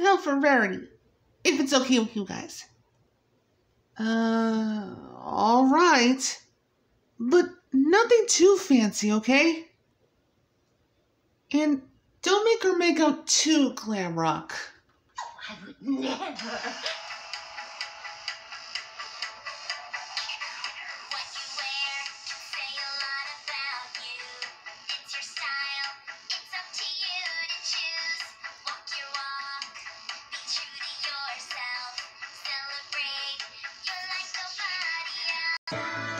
hell for Rarity, if it's okay with you guys. Uh, alright. But nothing too fancy, okay? And don't make her make out too glam rock. I would never. you